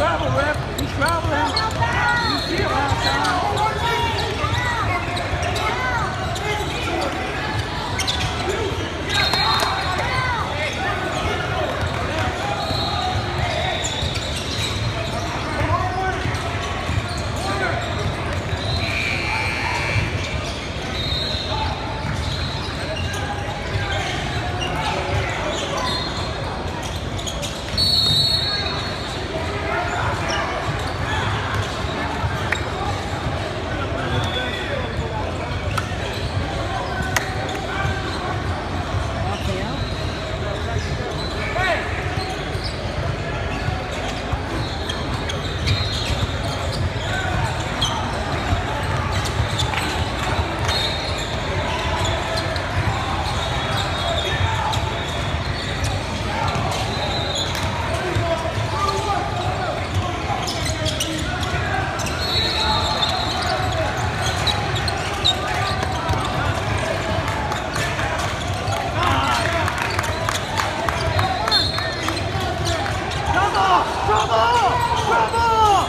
Travel ref. He's traveling. You see him outside. 快跑，快跑